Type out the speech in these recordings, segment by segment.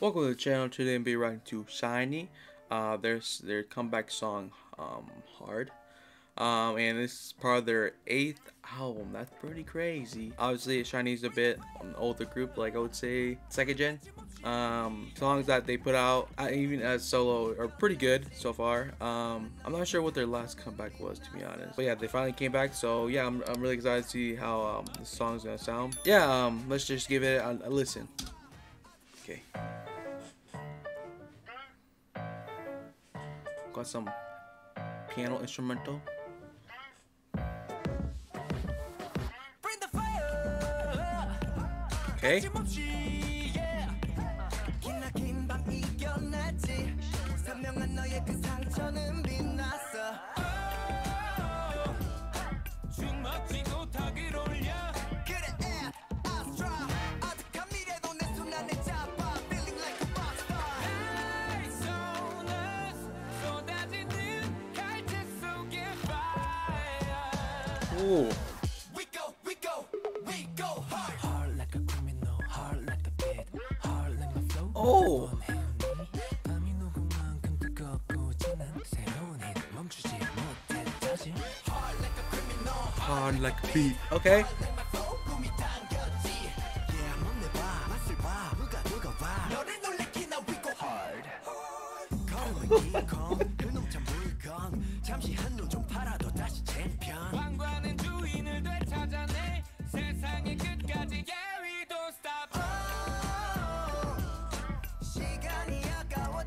Welcome to the channel. Today I'm be reacting to SHINee. Uh, there's their comeback song, um, Hard. Um, and this is part of their eighth album. That's pretty crazy. Obviously, SHINee's a bit an older group, like I would say second gen. Um, songs that they put out, uh, even as solo, are pretty good so far. Um, I'm not sure what their last comeback was, to be honest. But yeah, they finally came back. So yeah, I'm, I'm really excited to see how um, the song's gonna sound. Yeah, um, let's just give it a, a listen. Okay. Got some piano instrumental. Okay. Ooh. We go, we go, we go hard. Hard like a criminal, hard like a beat, hard like my flow. Oh. 밤이 녹은 만큼 뜨겁고 진한 새로운 힘 멈추지 못해 다시. Hard like a criminal, Hard like a beat. Okay. like my flow 꿈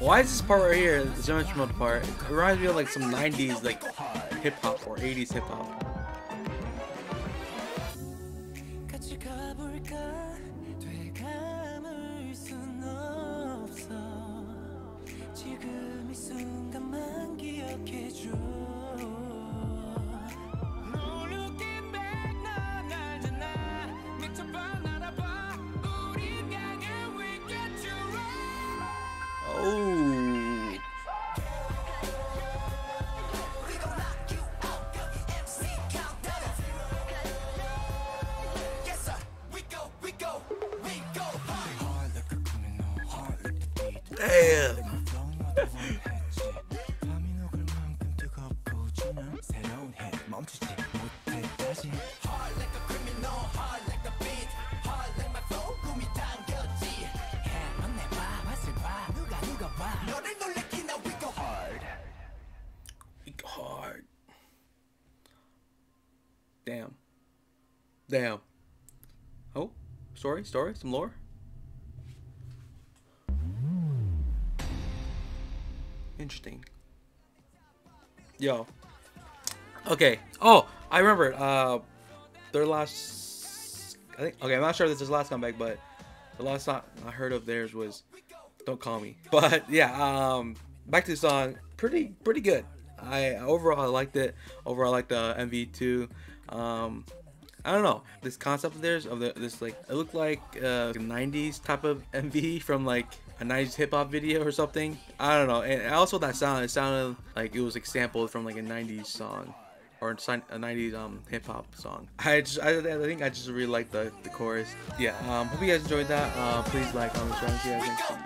Why is this part right here, the instrumental part? It reminds me of like some 90s like hip hop or 80s hip hop. Hard Hard. Damn. Damn. Oh, story, story, some lore. Interesting. Yo. Okay. Oh, I remember. Uh, their last. I think. Okay, I'm not sure if this is last comeback, but the last I heard of theirs was "Don't Call Me." But yeah, um, back to the song. Pretty, pretty good. I overall I liked it. Overall, I liked the MV too. Um, I don't know this concept of theirs of the this like it looked like uh, a 90s type of MV from like a 90s hip hop video or something. I don't know. And also that sound it sounded like it was like sampled from like a 90s song or a 90s um hip hop song. I just I, I think I just really like the the chorus. Yeah. Um. Hope you guys enjoyed that. Uh. Please like, comment, and see you guys next time.